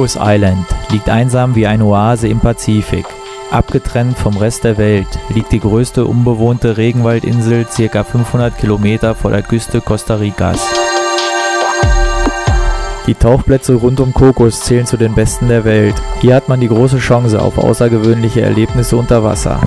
Cocos Island liegt einsam wie eine Oase im Pazifik. Abgetrennt vom Rest der Welt liegt die größte unbewohnte Regenwaldinsel ca. 500 Kilometer vor der Küste Costa Ricas. Die Tauchplätze rund um Kokos zählen zu den besten der Welt. Hier hat man die große Chance auf außergewöhnliche Erlebnisse unter Wasser.